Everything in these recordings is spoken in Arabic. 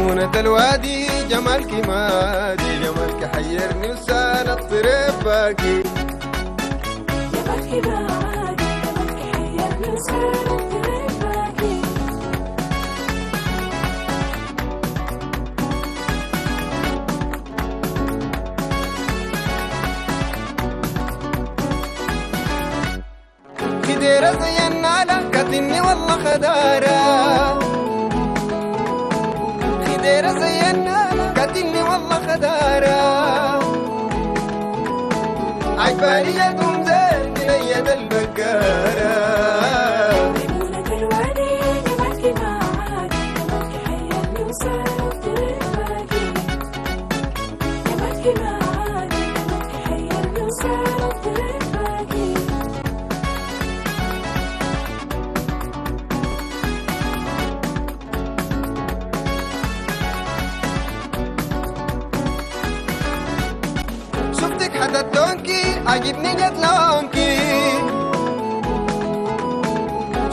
ليمونة الوادي جمالك مادي جمالك حيرني وسال الطريق باقي. جمالك معادي جمالك حيرني وسال الطريق باقي. خديرة زي النالة كتني والله خدارة. خديرة زي النالة كتني والله خدارة. عجباني يدهم شفتك حدا الدونكي عجبني جد لونكي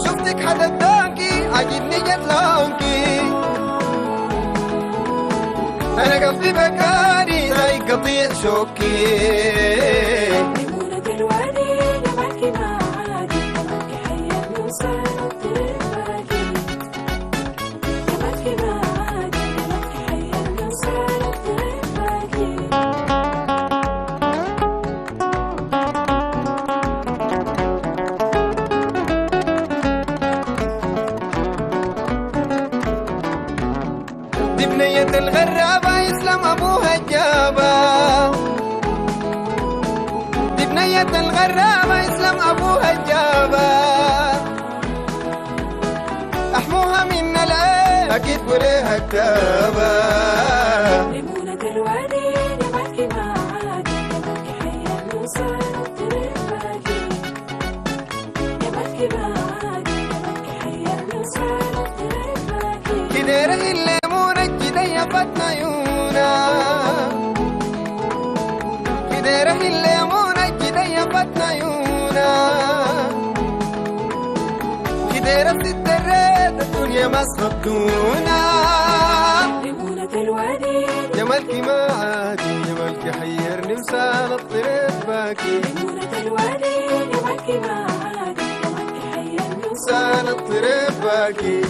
شفتك حدا الدونكي عجبني جد لونكي انا قصدي بكاري زي قطيع شوكي دي بنية الغرابة يسلم ابوها الجابة دي بنية الغرابة يسلم ابوها الجابة أحموها من العين أكيد وليها كتابة فتنا عيونا كديره الليمونة الجدية فتنا عيونا كديره الريت الدنيا ما صبتونا ليمونة الوادي. جمالك ما عادي جمالك حيرني وسأل الطريق باكي ليمونة الوادي. جمالك معادي جمالك حيرني وسأل الطريق باكي